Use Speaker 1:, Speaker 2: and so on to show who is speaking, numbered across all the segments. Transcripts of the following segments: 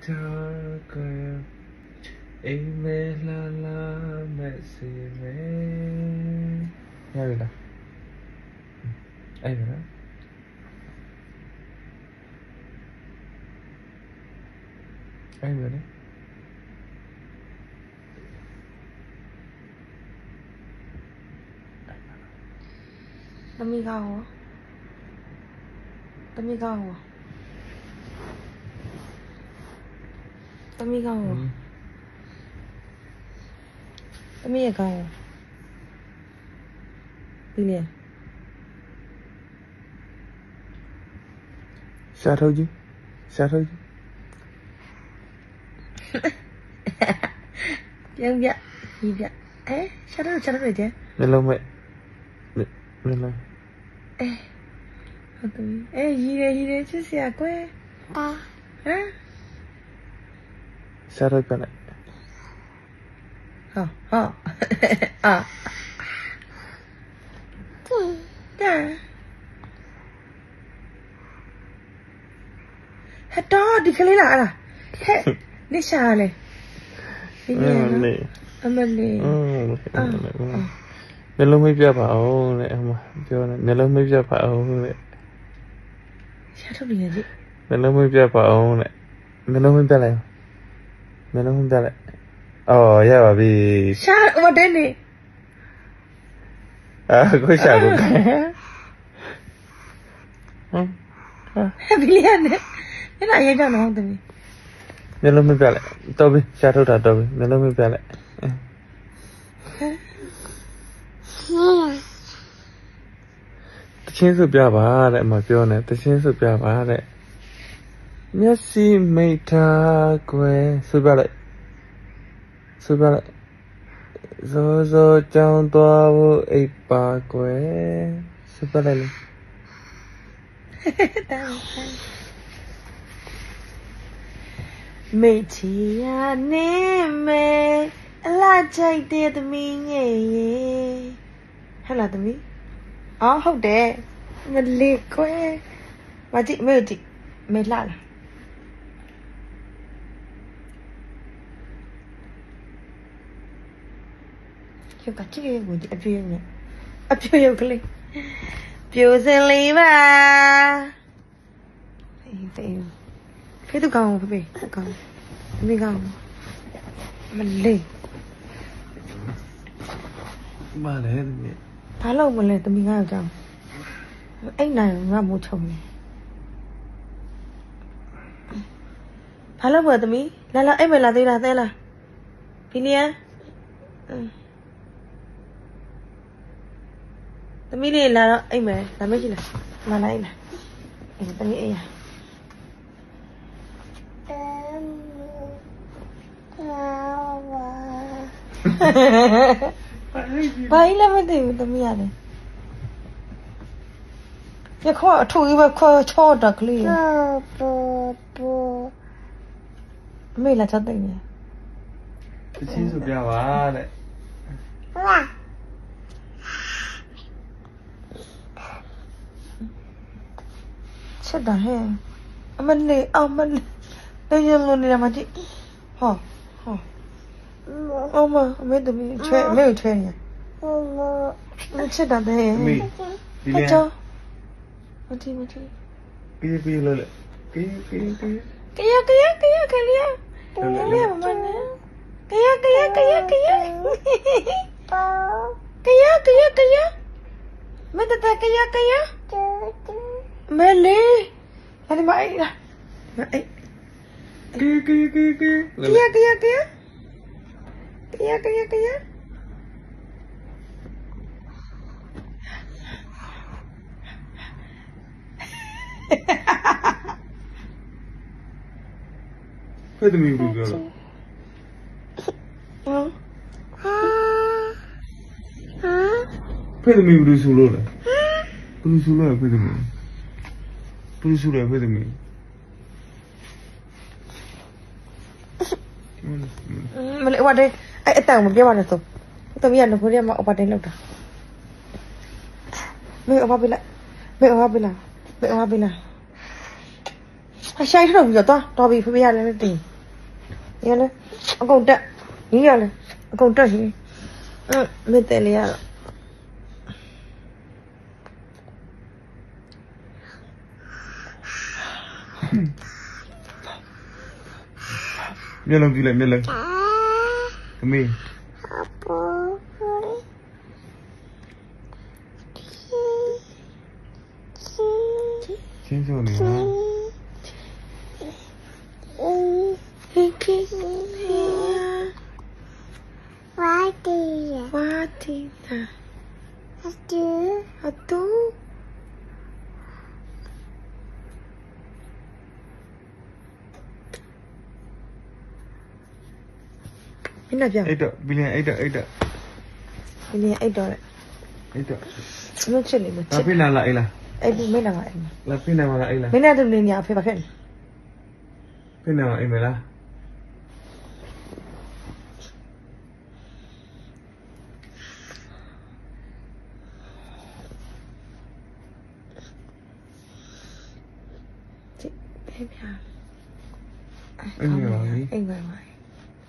Speaker 1: takaya ime la la me si me nghe rồi đó. Ai rồi đó ai rồi đấy Tamigawa Tamigawa Tommy gầu
Speaker 2: à? Ừ. Tommy là gầu Đi nè Xa thôi chứ sao thôi chứ. Em dạ Nhìn dạ. Ê, sao đó sao đó rồi
Speaker 1: chứ? Hello mẹ. Hello Ê Ê, gì đây,
Speaker 2: gì đây, chứ xe quá. Ba Hả? ရှာတော့ကြည့်
Speaker 1: နှလုံးမဲ့နှလုံး
Speaker 2: အဲဟုတ်တယ်အဲရီတယ်ရီတယ်ချစ်စရာကွယ်အာဟမ်
Speaker 1: ရှာထုတ်ပြလိုက်
Speaker 2: ဟာဟာအာတာဟတ်တော့ဒီကလေးလားအဲ့ဒါဟဲ့နေရှာလေဒီ
Speaker 1: အ
Speaker 2: နေ့
Speaker 1: င်း
Speaker 2: နော်
Speaker 1: လေ
Speaker 2: အမလေး
Speaker 1: အင်းနှလုံးမပြပါအောင်တဲ့အမပြောနေနှလုံးမပြပါအောင်တဲ့
Speaker 2: ရှာထုတ်နေကြည့်
Speaker 1: နှလုံးမပြပါအောင်တဲ့နှလုံးမပြလိုက် နှလုံးမပြလိုက်အော်ရပါပြီ
Speaker 2: ရှာဟိုတဲ့နေ
Speaker 1: အာကိုရှာကိုဟမ်
Speaker 2: ဟဲ့ဘီလီယံနဲ့အဲ့ဒါရေးကြတော့ဟုတ်တယ်
Speaker 1: နှလုံးမပြလိုက်တော်ပြီရှာထုတ်တာတော်ပြီနှလုံးမပြလိုက်တချင်းစုပြပါတဲ့အမပြောနေတချင်းစုပြပါတဲ့ Yoshimitake Xuôi ba lại. Xuôi ba lại. Rồi rồi trong toa
Speaker 2: vô ịp bà quế. Xuôi ba lại lên Mày chỉ à nè mẹ. Là chạy tiệt mì nhẹ nhẹ. Hay là tụi mì à ờ, không đẻ Mình liệt quê. Mà chị, mày chị, Mày lạ là ရုပ်ကကြည့်ရကိုဒီအပြည့်နဲ့အပြည့်ရုပ်ကလေးပြိုစင်လေးပါအေးတေးဖေးသူကောင်းဖေးဖေးသူကောင်းအမေကောင်းမလေး
Speaker 1: မာလေတမီး
Speaker 2: ဘာလို့မလဲတမီးငါ့ကြောင့်အဲ့နိုင်ငါမို့ချုံနေဘာလို့ဘွယ်တမီးလာလာအဲ့မလာသေးလားသဲလားဘီလီယံ တမီးလေးလာတော့အိမ်မယ်ဒါမရှိလားလာလိုက်လားအဲ့တမီးအေးရဘာကြီးလည်းမသိဘူးသမီးရတယ်ရခေါ်အထူကြီးပဲခေါ်ချောတကလေးအမေလာချက်သိနေ
Speaker 1: တချင်းစုပြပါတဲ့
Speaker 2: ချက်တာဟဲ့အမလေး 세다해 어머니 어머니 내년론이라 말지 허 허. 엄마 매듭이 죄 매우 죄냐
Speaker 1: 엄마
Speaker 2: 세다해
Speaker 1: đi
Speaker 2: 어디 đi, kia kia lên kia
Speaker 1: kia kia kia kia kia kia kia
Speaker 2: kia mình kia kia kia kia kia kia kia kia mấy tata kia kia Meli. Nanti mak ik lah. Mak ik. Kia kia kia kia. Kia kia kia. Kia kia Wait a minute, girl. Huh? Huh? Pera-me, Bruce Loura. Bruce Loura, pera-me. အိ
Speaker 1: ကေကေကေကေ
Speaker 2: ကရကရကရကရကရကရ
Speaker 1: ဖဲ့သမီးဘူးပြောလို့
Speaker 2: ဟော
Speaker 1: ဖဲ့သမီးဘူးဆိုလို့လေဘူးဆိုလို့ဖဲ့သမီးဘူးဆိုလို့ဖဲ့သမီး
Speaker 2: မလေးဝတ်တယ်အဲ့အတန်မပြပါနဲ့ဆိုသမီးကငကိုရီးယားမှာအပတိုင်းလောက်တာမေအပပေးလိုက်မေအပပေးလိုက်မေအပပေးလိုက်အရှိုင်းထုတ်ပြီးတော့သွားတော်ပြီဖေဖေရလည်းလည်းတင်ရလည်းအကုန်တက်ညီရလည်းအကုန်တက်ရှင်အင်းမတက်လေရတော့
Speaker 1: 面露逼脸面露救命啊宝 မင်း
Speaker 2: တို့ပြော
Speaker 1: အဲ့တော့ဘီလီယံအဲ့တော့အဲ့တော့
Speaker 2: ဒီနေ့အိတ်တော့လေ
Speaker 1: အဲ့တော့
Speaker 2: မချစ်လေမချ
Speaker 1: လာ
Speaker 2: စ်
Speaker 1: ဖိလာလာအဲ့လား
Speaker 2: အဲ့ဒီမင်းလာပါအဲ့
Speaker 1: လာဖိနေမလားအဲ့လား
Speaker 2: မင်းနဲ့တူနေညာဖေပါခဲ့တယ်
Speaker 1: ဖိနေမအဲ့မလား
Speaker 2: ကြည့်ဖေပြ
Speaker 1: အဲ့မလားလေ
Speaker 2: အိမ်ပါပါ
Speaker 1: အဲ့မလားဟာဟာဟုတ်တယ်ဟုတ်ဟာဟာဟာ
Speaker 2: အမန်
Speaker 1: လာဖိဆောင်ချလို့မ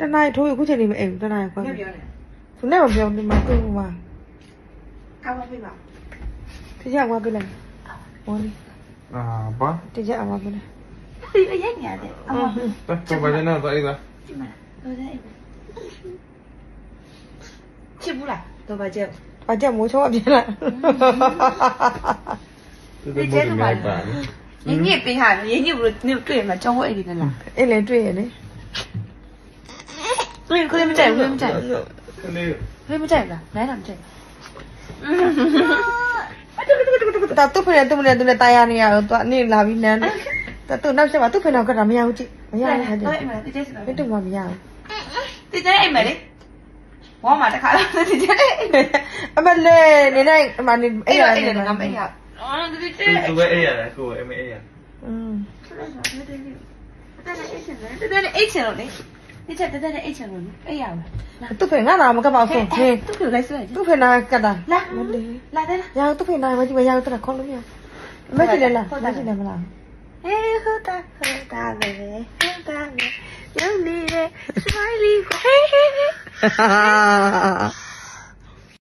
Speaker 2: တင်း
Speaker 3: အဲ့ဒီလားအလုံးလုံး
Speaker 2: တနားထိုးခုချိန်နေမအိမ်ဘူးတနားခွဲ
Speaker 3: ပြောပြောနေ
Speaker 2: သူနဲ့မပြောဒီမှာသူ့မှာ
Speaker 3: ကောင်းပါပြီပါ
Speaker 2: တကြဝါပြလိုက်ဝန်း
Speaker 1: အာဘာ
Speaker 2: တကြဝါပြလိုက်
Speaker 3: ဒီအရင်ညာတဲ့အမ
Speaker 1: တော့ဘာလဲနော်တော့အဲ့ဒါ
Speaker 3: ဒီမှာတော့တဲ့ချစ်ဘူးလားတော့ပါကျက်
Speaker 2: ဘာကြမိုးချောပြန်လာ
Speaker 1: ဒီကျဲတော့ပါပါ
Speaker 3: ညညပေးဟာညညဘလို့ညတွေ့မှာကျောင်းဝဲအဲ့ဒီလား
Speaker 2: အဲ့လည်းတွေ့ရလေ
Speaker 3: တွေ့ကိုလည်းမကြိုက်ဘူးမကြိုက်ဘူး
Speaker 1: ကလေး
Speaker 3: ဘယ်မကြိုက်လားနိုင်တာမကြိုက်
Speaker 2: တာသူ့ဖေနဲ့သူ့မနဲ့သူနဲ့တာယာနေရတော့သူအနေလာပြီးနန်းတယ်သူနောက်ဆက်မှာသူ့ဖေနောက်ကတာမရဘူးကြည့်မရဘူးဟာကြည့်
Speaker 3: တော့အဲ့မှာတိကျစ
Speaker 2: ဘယ်တူမှမရဘူး
Speaker 3: တိကျအဲ့မှာလေဝါမှာတခါတော့တိကျအဲ့
Speaker 2: အမလေးနေနိုင်အမနေ
Speaker 3: အဲ့
Speaker 2: အဲ့
Speaker 3: ရ
Speaker 2: ရ
Speaker 3: အဲ့
Speaker 2: နေ
Speaker 3: ရ
Speaker 2: ငါ
Speaker 3: ငါ
Speaker 2: မ
Speaker 3: မ
Speaker 2: အဲ့
Speaker 3: အဲ့
Speaker 2: ရ
Speaker 3: ရအော်တိကျ
Speaker 1: သူပဲအဲ့ရတယ်ကိုအမေအဲ့ရ
Speaker 2: อืม
Speaker 3: တဲ့အိတ်ချင်တယ်တဲ့အိတ်ချင်လို့လေတိကျတဲ့တဲ့အိတ်ချင်လို့အဲ့ ရအောင်
Speaker 2: သူ့ဖေငါနာမကပ်ပါဘူးဟင်း
Speaker 3: သူ့ကိုလိုက်ဆွဲကြ
Speaker 2: သူ့ဖေနာကတာ
Speaker 3: လာ
Speaker 2: မလေး
Speaker 3: လာတဲ့လား
Speaker 2: ရသူ့ဖေနာမကြည့်မရဘူးတခေါ်လို့မရမရှိလဲလားမရှိလဲမလား
Speaker 3: ဟေးဟုတ်တာဟုတ်တာပဲဟုတ်တာပဲရုပ်လေးနဲ့ smiley ဟေးဟေးဟေး
Speaker 2: ဟာ